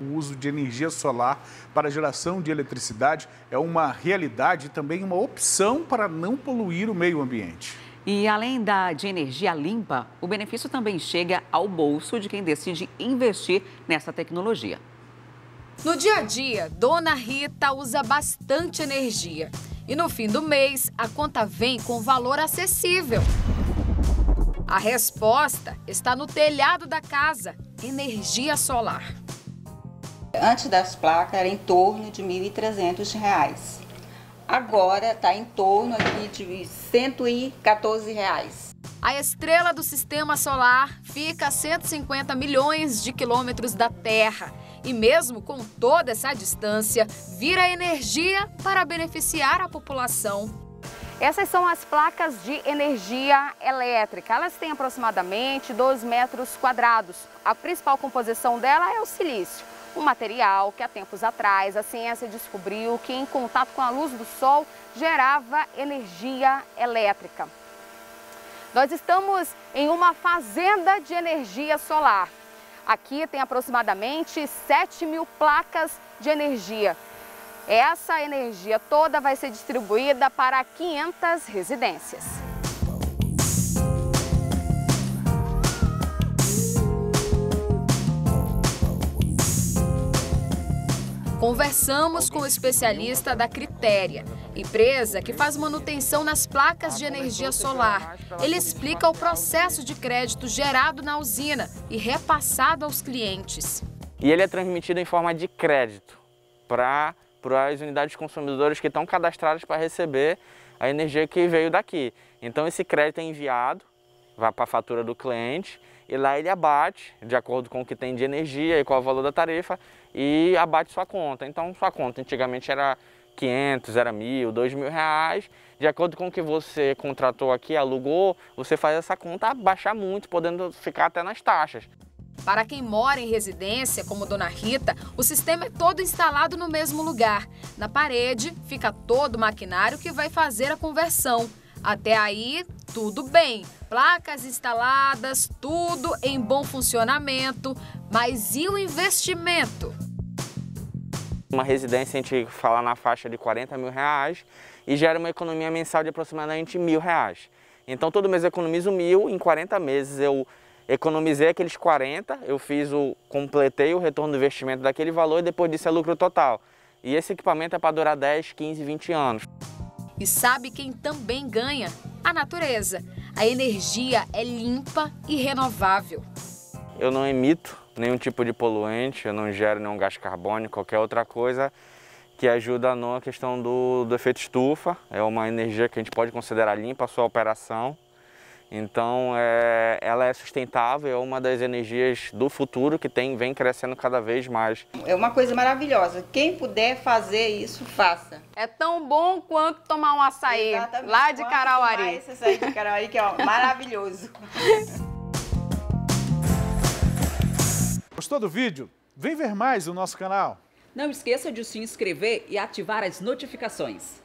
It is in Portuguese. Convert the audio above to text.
O uso de energia solar para geração de eletricidade é uma realidade e também uma opção para não poluir o meio ambiente. E além da, de energia limpa, o benefício também chega ao bolso de quem decide investir nessa tecnologia. No dia a dia, Dona Rita usa bastante energia. E no fim do mês, a conta vem com valor acessível. A resposta está no telhado da casa: energia solar. Antes das placas era em torno de R$ 1.300. Agora está em torno aqui de 114 reais. A estrela do sistema solar fica a 150 milhões de quilômetros da Terra. E mesmo com toda essa distância, vira energia para beneficiar a população. Essas são as placas de energia elétrica. Elas têm aproximadamente 2 metros quadrados. A principal composição dela é o silício um material que há tempos atrás a ciência descobriu que em contato com a luz do sol gerava energia elétrica. Nós estamos em uma fazenda de energia solar. Aqui tem aproximadamente 7 mil placas de energia. Essa energia toda vai ser distribuída para 500 residências. Conversamos com o especialista da Critéria, empresa que faz manutenção nas placas de energia solar. Ele explica o processo de crédito gerado na usina e repassado aos clientes. E ele é transmitido em forma de crédito para as unidades consumidoras que estão cadastradas para receber a energia que veio daqui. Então esse crédito é enviado, vai para a fatura do cliente e lá ele abate de acordo com o que tem de energia e qual é o valor da tarifa e abate sua conta. Então sua conta antigamente era 500, era mil, dois mil reais. De acordo com o que você contratou aqui, alugou, você faz essa conta baixar muito, podendo ficar até nas taxas. Para quem mora em residência, como Dona Rita, o sistema é todo instalado no mesmo lugar. Na parede fica todo o maquinário que vai fazer a conversão. Até aí, tudo bem. Placas instaladas, tudo em bom funcionamento. Mas e o investimento? Uma residência a gente fala na faixa de 40 mil reais e gera uma economia mensal de aproximadamente mil reais. Então todo mês eu economizo mil, em 40 meses eu economizei aqueles 40, eu fiz o, completei o retorno do investimento daquele valor e depois disso é lucro total. E esse equipamento é para durar 10, 15, 20 anos. E sabe quem também ganha? A natureza. A energia é limpa e renovável. Eu não emito nenhum tipo de poluente, eu não gero nenhum gás carbônico, qualquer outra coisa que ajuda na questão do, do efeito estufa. É uma energia que a gente pode considerar limpa a sua operação. Então, é, ela é sustentável, é uma das energias do futuro que tem, vem crescendo cada vez mais. É uma coisa maravilhosa. Quem puder fazer isso, faça. É tão bom quanto tomar um açaí Exatamente. lá de Carauari. Esse açaí de Carauari que é maravilhoso. Gostou do vídeo? Vem ver mais no nosso canal. Não esqueça de se inscrever e ativar as notificações.